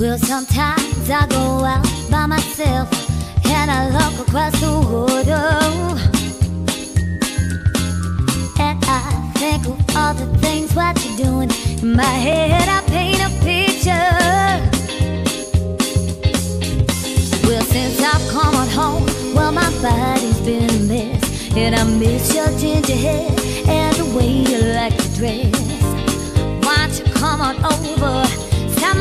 Well, sometimes I go out by myself and I look across the water. And I think of all the things what you're doing. In my head, I paint a picture. Well, since I've come on home, well, my body's been a mess. And I miss your ginger hair and the way you like to dress. Come on over? Stop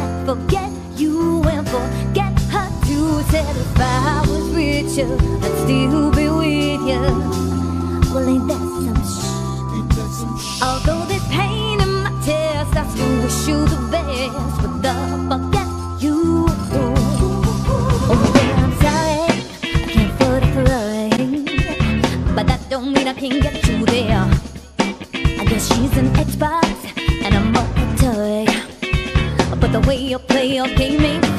enough. Forget you and forget her too. Said if I was richer, I'd still be with you. Well, ain't that some shit? Although there's pain in my chest, I still wish you the best. You play your game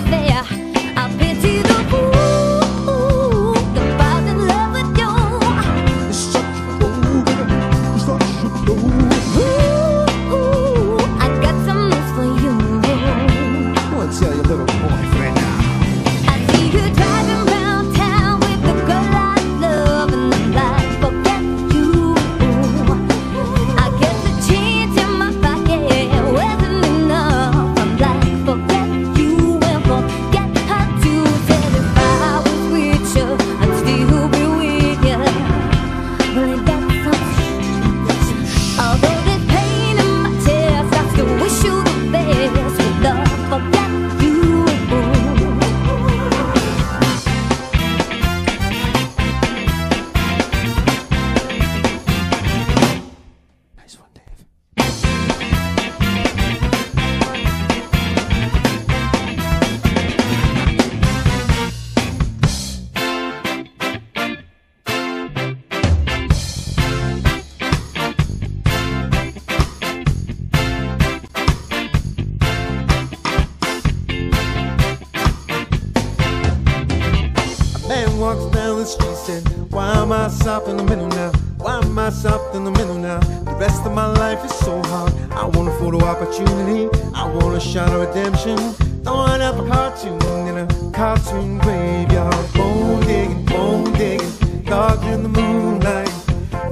walks down the street said, Why am I soft in the middle now? Why am I soft in the middle now? The rest of my life is so hard. I want a photo opportunity. I want a shot of redemption. Throwing up a cartoon in a cartoon graveyard. Bone digging, bone digging, dogs in the moonlight.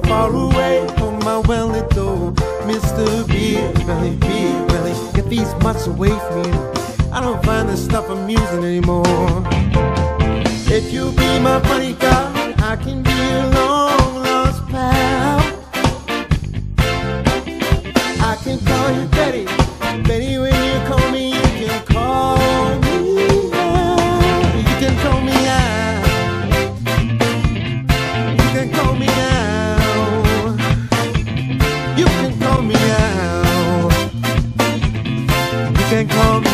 Far away from my well-lit door. Mr. Beer Belly, Beer Belly, get these mutts away from me. I don't find this stuff amusing anymore. If you be my funny guy, I can be your long lost pal. I can call you Betty, Betty when you call me, you can call me out. You can call me out. You can call me out. You can call me out. You can call me.